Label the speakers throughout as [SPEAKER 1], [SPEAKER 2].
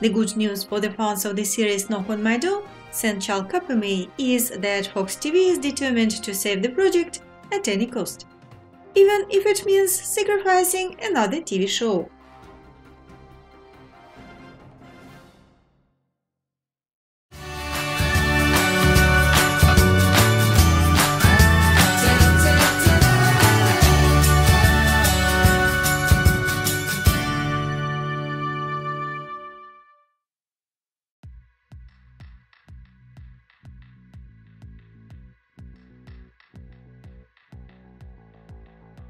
[SPEAKER 1] The good news for the fans of the series Knock on My Door, Sen Çal Kapımı, is that Fox TV is determined to save the project at any cost, even if it means sacrificing another TV show.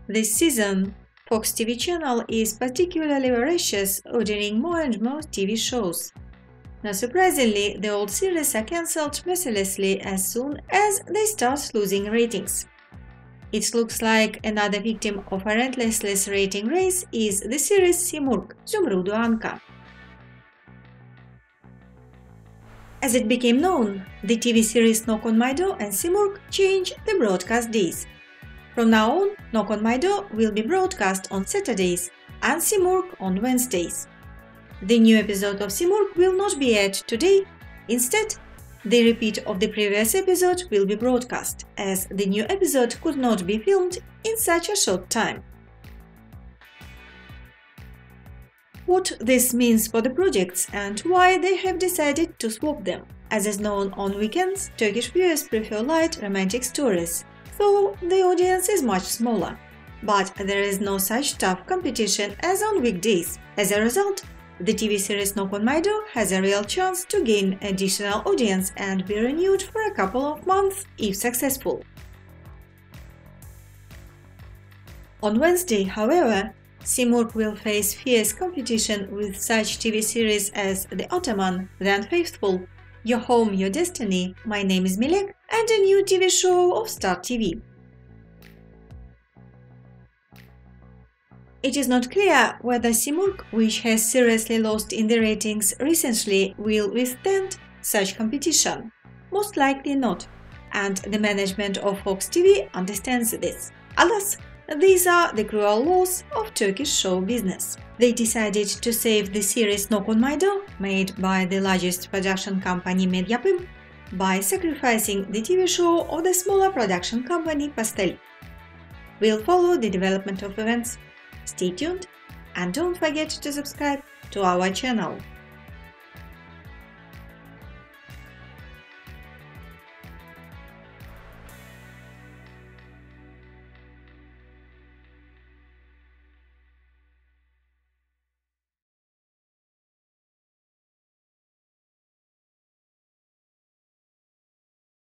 [SPEAKER 1] This season, Fox TV channel is particularly voracious, ordering more and more TV shows. Not surprisingly, the old series are cancelled mercilessly as soon as they start losing ratings. It looks like another victim of a relentless rating race is the series Simurg Zumrudu Anka. As it became known, the TV series Knock on My Door and Simurg changed the broadcast days. From now on, Knock on My Door will be broadcast on Saturdays and Simurg on Wednesdays. The new episode of Simurg will not be aired today. Instead, the repeat of the previous episode will be broadcast, as the new episode could not be filmed in such a short time. What this means for the projects and why they have decided to swap them. As is known on weekends, Turkish viewers prefer light romantic stories, though the audience is much smaller. But there is no such tough competition as on weekdays. As a result, the TV series Knock on My Door has a real chance to gain additional audience and be renewed for a couple of months if successful. On Wednesday, however, Simurg will face fierce competition with such TV series as The Ottoman, The Unfaithful, Your Home, Your Destiny, My Name is Melek, and a new TV show of Star TV. It is not clear whether Simurg, which has seriously lost in the ratings recently, will withstand such competition. Most likely not, and the management of Fox TV understands this. Alas, these are the cruel laws of Turkish show business. They decided to save the series Knock on My Door, made by the largest production company Medyapim, by sacrificing the TV show of the smaller production company Pastel. We'll follow the development of events. Stay tuned and don't forget to subscribe to our channel.